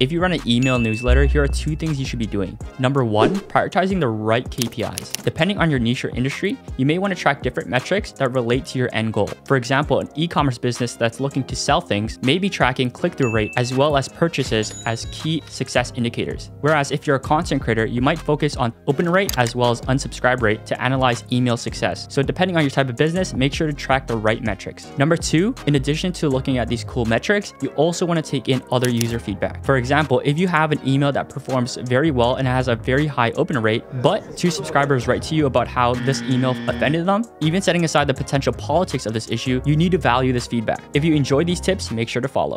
If you run an email newsletter, here are two things you should be doing. Number one, prioritizing the right KPIs. Depending on your niche or industry, you may want to track different metrics that relate to your end goal. For example, an e-commerce business that's looking to sell things may be tracking click-through rate as well as purchases as key success indicators. Whereas if you're a content creator, you might focus on open rate as well as unsubscribe rate to analyze email success. So depending on your type of business, make sure to track the right metrics. Number two, in addition to looking at these cool metrics, you also want to take in other user feedback. For example, if you have an email that performs very well and has a very high open rate, but two subscribers write to you about how this email offended them, even setting aside the potential politics of this issue, you need to value this feedback. If you enjoy these tips, make sure to follow.